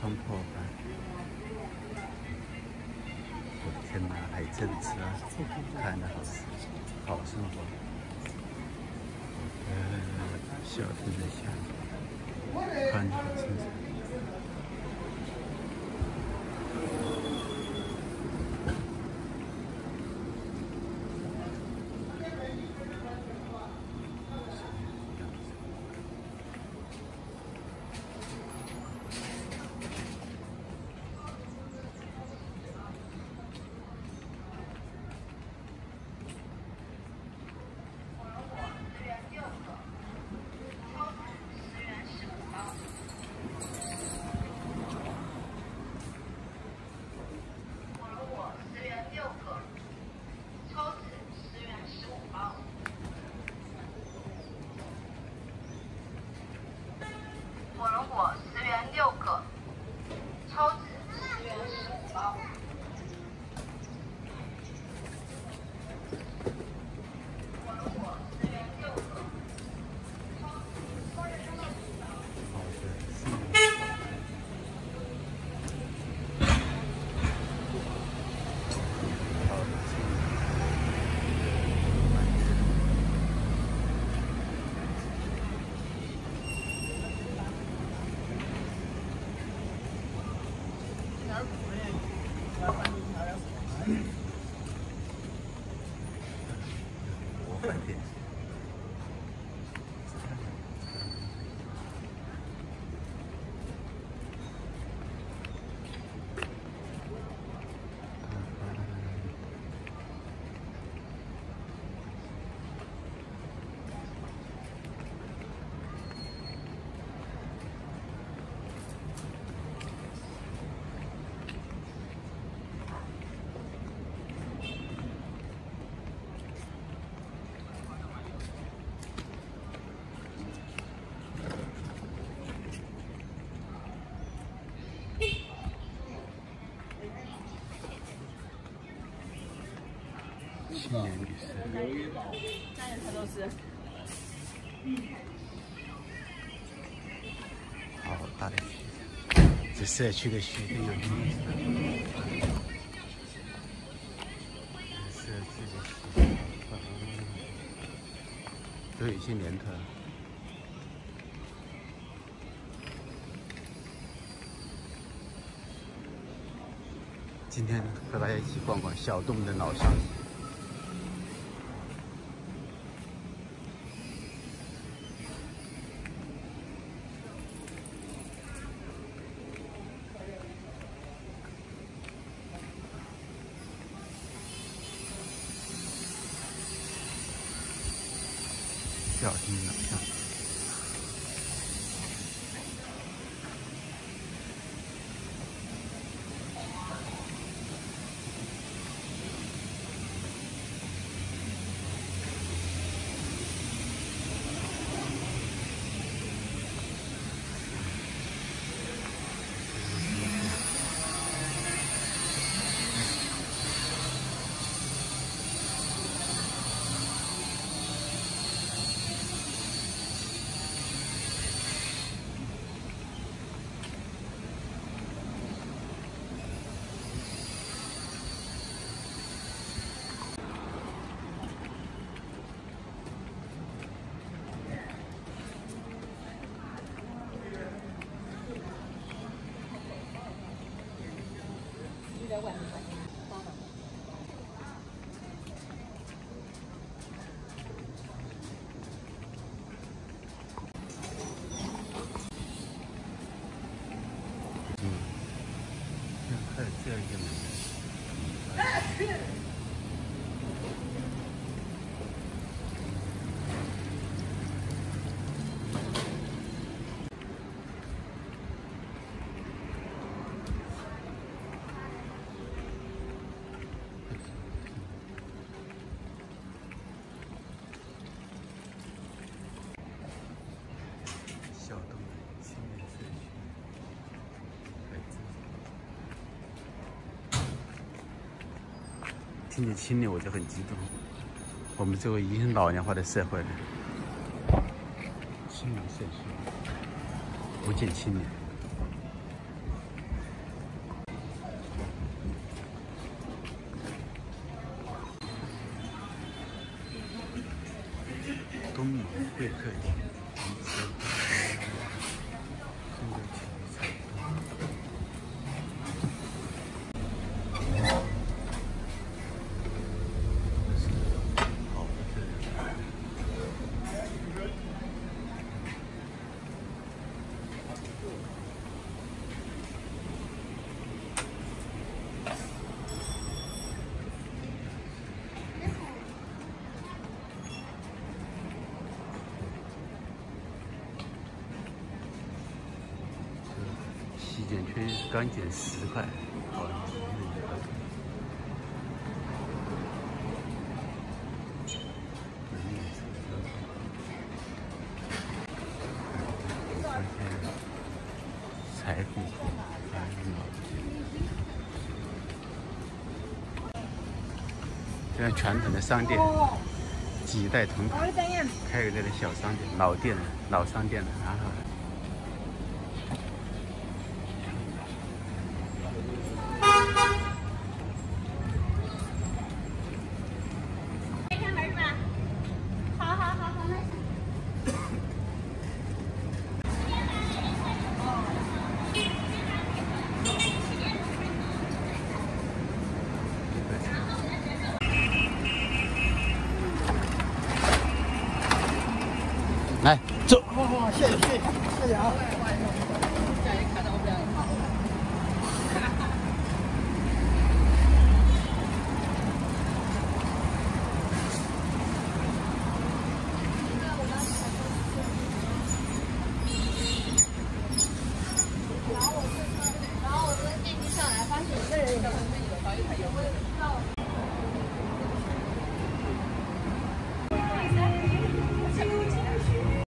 通破百。我的天哪，还有这里吃啊！看的好吃，好生活。呃，小兔在下，看着好清楚。青年旅社，三人才都是。好大的，这社区的雪都有意思。社区的雪，都有些年头了。今天和大家一起逛逛小洞的老商小心哪亲戚亲年我就很激动。我们这个已经老年化的社会了新郎现实不见亲年东盟会客厅。洗剪吹刚剪十块，好，财富，这样传统的商店，几代同堂，开个这个小商店，老店，老商店了，然后。开门是吧？好好好好，那来走。好好，谢谢谢谢谢谢啊！